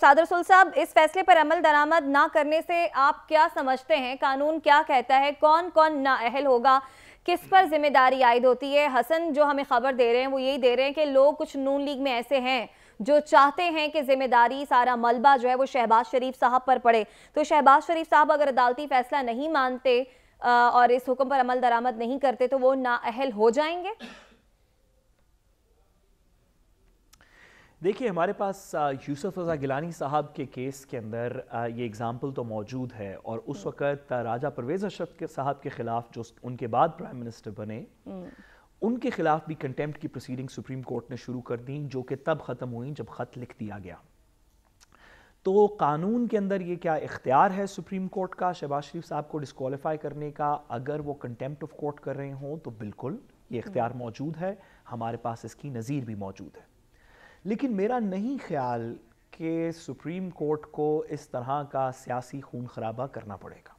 सादर सुल साहब, इस फैसले पर अमल दरामद ना करने से आप क्या समझते हैं? कानून क्या कहता है? कौन कौन नाअहल होगा? किस पर ज़िम्मेदारी आयद होती है? हसन जो हमें खबर दे रहे हैं, वो यही दे रहे हैं कि लोग कुछ नून लीग में ऐसे हैं जो चाहते हैं कि ज़िम्मेदारी सारा मलबा जो है वो शहबाज शरीफ साहब पर पड़े। तो शहबाज शरीफ साहब अगर अदालती फैसला नहीं मानते और इस हुक्म पर अमल दरामद नहीं करते तो वो नाअहल हो जाएँगे? देखिए हमारे पास यूसुफ रज़ा गिलानी साहब के केस के अंदर ये एग्ज़ाम्पल तो मौजूद है और उस हम्म। वक़्त राजा परवेज़ अशरफ के साहब के ख़िलाफ़ जो उनके बाद प्राइम मिनिस्टर बने हम्म। उनके ख़िलाफ़ भी कंटेम्प्ट की प्रोसीडिंग सुप्रीम कोर्ट ने शुरू कर दी जो कि तब ख़त्म हुई जब ख़त लिख दिया गया तो कानून के अंदर ये क्या इख्तियार है सुप्रीम कोर्ट का शहबाज शरीफ साहब को डिस्कालीफाई करने का अगर वो कंटेम्प्ट ऑफ़ कोर्ट कर रहे हों तो बिल्कुल ये इख्तियार हम्म। मौजूद है हमारे पास इसकी नज़ीर भी मौजूद है लेकिन मेरा नहीं ख्याल कि सुप्रीम कोर्ट को इस तरह का सियासी खून खराबा करना पड़ेगा।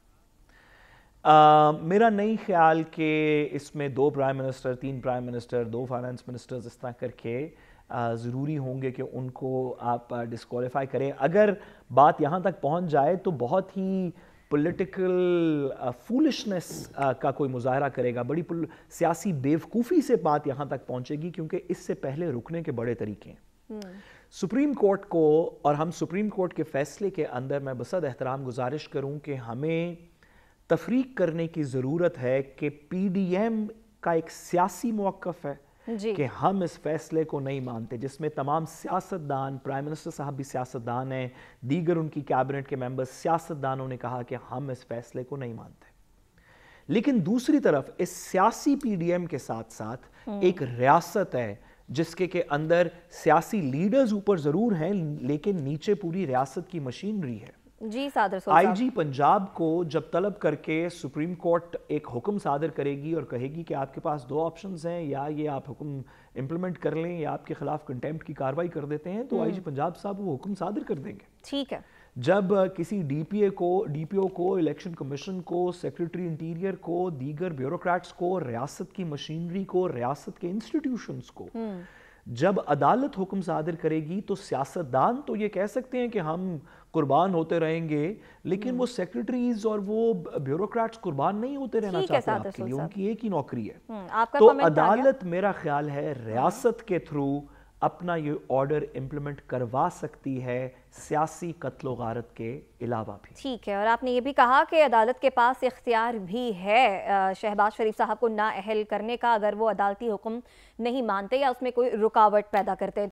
आ, मेरा नहीं ख्याल कि इसमें दो प्राइम मिनिस्टर तीन प्राइम मिनिस्टर दो फाइनेंस मिनिस्टर्स इस तरह करके ज़रूरी होंगे कि उनको आप डिस्कालीफाई करें। अगर बात यहाँ तक पहुँच जाए तो बहुत ही पॉलिटिकल फूलिशनेस का कोई मुजाहरा करेगा। बड़ी सियासी बेवकूफ़ी से बात यहाँ तक पहुँचेगी क्योंकि इससे पहले रुकने के बड़े तरीके हैं। सुप्रीम कोर्ट को और हम सुप्रीम कोर्ट के फैसले के अंदर मैं बसद एहतराम गुजारिश करूँ कि हमें तफरीक करने की ज़रूरत है कि पी डी एम का एक सियासी मौक़ है कि हम इस फैसले को नहीं मानते जिसमें तमाम सियासतदान प्राइम मिनिस्टर साहब भी सियासतदान हैं दीगर उनकी कैबिनेट के मेंबर्स सियासतदानों ने कहा कि हम इस फैसले को नहीं मानते लेकिन दूसरी तरफ़ इस सियासी पीडीएम के साथ साथ हम्म। एक रियासत है जिसके के अंदर सियासी लीडर्स ऊपर ज़रूर हैं लेकिन नीचे पूरी रियासत की मशीनरी है। जी सादर आईजी पंजाब को जब तलब करके सुप्रीम कोर्ट एक हुक्म सादर करेगी और कहेगी कि आपके पास दो ऑप्शंस हैं या ये आप हुक्म इंप्लीमेंट कर लें या आपके खिलाफ कंटेम्प्ट की कार्रवाई कर देते हैं तो आईजी हम्म। पंजाब साहब वो हुक्म सादर कर देंगे। ठीक है। जब किसी डीपीए को डीपीओ को इलेक्शन कमीशन को सेक्रेटरी इंटीरियर को दीगर ब्यूरोक्रेट्स को रियासत की मशीनरी को रियासत के इंस्टीट्यूशंस को हम्म। जब अदालत हुक्म सादर करेगी तो सियासतदान तो ये कह सकते हैं कि हम कुर्बान होते रहेंगे लेकिन वो सेक्रेटरीज हम्म। और वो ब्यूरोक्रेट्स कुर्बान नहीं होते रहना चाहते आपके लिए उनकी एक ही नौकरी है हम्म, तो अदालत मेरा ख्याल है रियासत के थ्रू अपना ये ऑर्डर इम्प्लीमेंट करवा सकती है सियासी कत्लो गारत के अलावा भी। ठीक है, और आपने ये भी कहा कि अदालत के पास इख्तियार भी है शहबाज शरीफ साहब को नाअहल करने का अगर वो अदालती हुक्म नहीं मानते या उसमें कोई रुकावट पैदा करते